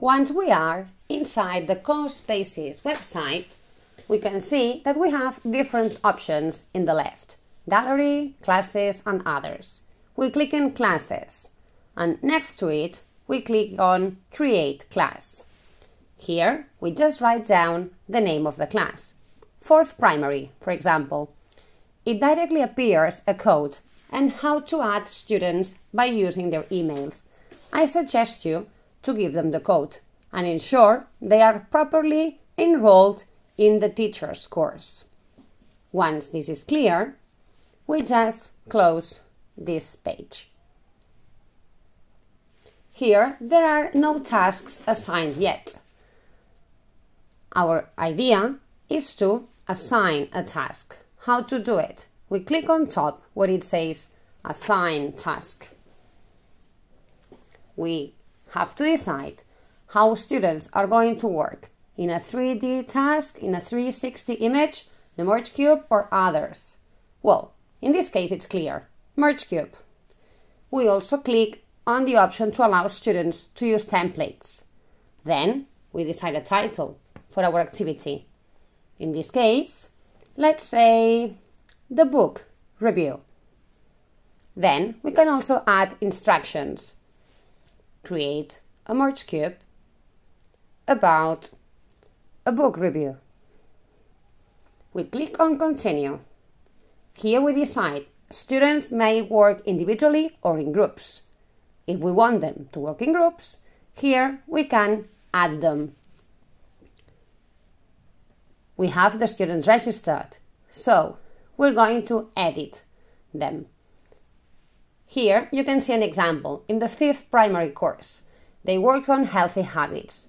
Once we are inside the CoSpaces website, we can see that we have different options in the left. Gallery, Classes and Others. We click on Classes and next to it we click on Create Class. Here we just write down the name of the class. Fourth primary, for example. It directly appears a code and how to add students by using their emails. I suggest you to give them the code and ensure they are properly enrolled in the teacher's course. Once this is clear, we just close this page. Here, there are no tasks assigned yet. Our idea is to assign a task. How to do it? We click on top where it says assign task. We have to decide how students are going to work in a 3D task, in a 360 image, the Merge Cube, or others. Well, in this case, it's clear. Merge Cube. We also click on the option to allow students to use templates. Then we decide a title for our activity. In this case, let's say the book review. Then we can also add instructions. Create a merge cube about a book review. We click on continue. Here we decide students may work individually or in groups. If we want them to work in groups, here we can add them. We have the students registered, so we're going to edit them. Here you can see an example in the fifth primary course. They work on healthy habits.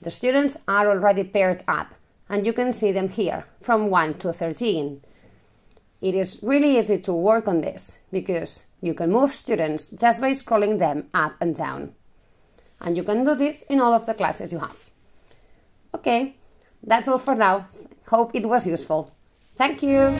The students are already paired up and you can see them here from 1 to 13. It is really easy to work on this because you can move students just by scrolling them up and down. And you can do this in all of the classes you have. Okay, that's all for now. Hope it was useful. Thank you.